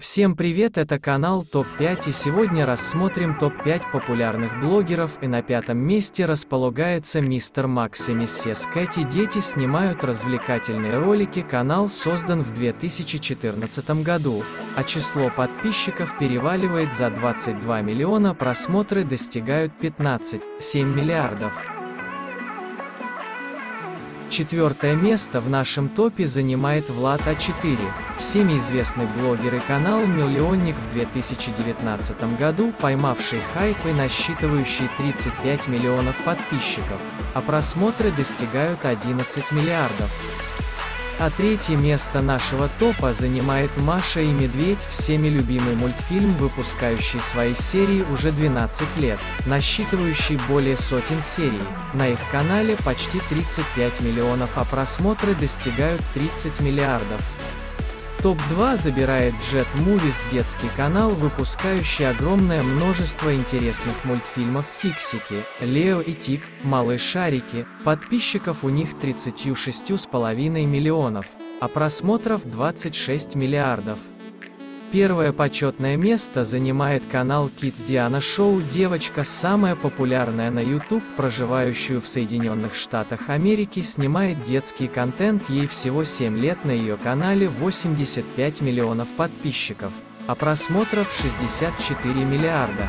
Всем привет, это канал ТОП-5 и сегодня рассмотрим топ-5 популярных блогеров и на пятом месте располагается мистер Макс и миссис Кэти. Дети снимают развлекательные ролики, канал создан в 2014 году, а число подписчиков переваливает за 22 миллиона, просмотры достигают 15,7 миллиардов. Четвертое место в нашем топе занимает Влад А4, всеми известный блогер и канал «Миллионник» в 2019 году, поймавший хайп и насчитывающий 35 миллионов подписчиков, а просмотры достигают 11 миллиардов. А третье место нашего топа занимает «Маша и Медведь», всеми любимый мультфильм, выпускающий свои серии уже 12 лет, насчитывающий более сотен серий. На их канале почти 35 миллионов, а просмотры достигают 30 миллиардов. Топ-2 забирает Jet Movies детский канал, выпускающий огромное множество интересных мультфильмов «Фиксики», «Лео и Тик», «Малышарики», подписчиков у них 36,5 миллионов, а просмотров 26 миллиардов. Первое почетное место занимает канал Kids Diana Show девочка самая популярная на YouTube, проживающую в Соединенных Штатах Америки, снимает детский контент, ей всего 7 лет на ее канале 85 миллионов подписчиков, а просмотров 64 миллиарда.